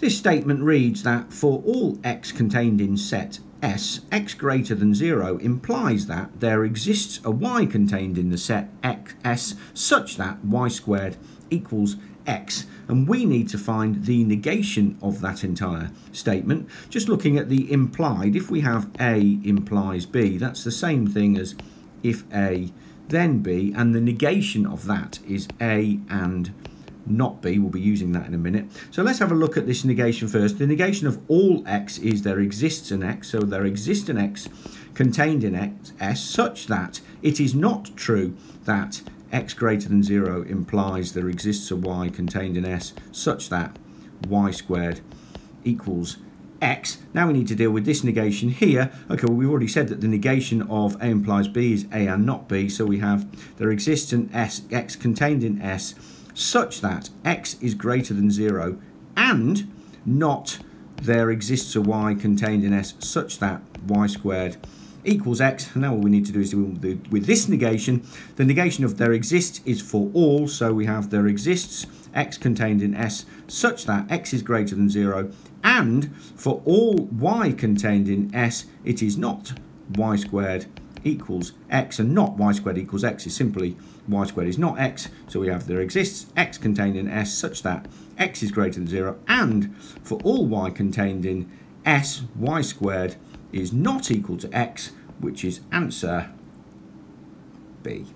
This statement reads that for all x contained in set S, x greater than 0 implies that there exists a y contained in the set x, S such that y squared equals x and we need to find the negation of that entire statement. Just looking at the implied, if we have A implies B, that's the same thing as if A then B and the negation of that is A and not b. We'll be using that in a minute. So let's have a look at this negation first. The negation of all x is there exists an x, so there exists an x contained in x, s such that it is not true that x greater than 0 implies there exists a y contained in s such that y squared equals x. Now we need to deal with this negation here. Okay, well we've already said that the negation of a implies b is a and not b, so we have there exists an s, x contained in s such that x is greater than 0 and not there exists a y contained in S such that y squared equals x. And now all we need to do is do with this negation. The negation of there exists is for all, so we have there exists x contained in S such that x is greater than 0 and for all y contained in S it is not y squared equals x and not y squared equals x is simply y squared is not x. So we have there exists x contained in S such that x is greater than 0 and for all y contained in S, y squared is not equal to x, which is answer B.